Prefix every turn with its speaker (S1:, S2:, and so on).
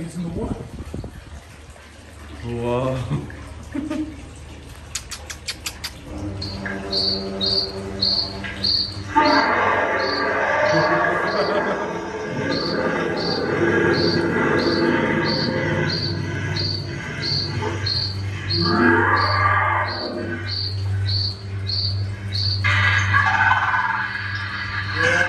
S1: using the water.
S2: Whoa.
S1: yeah.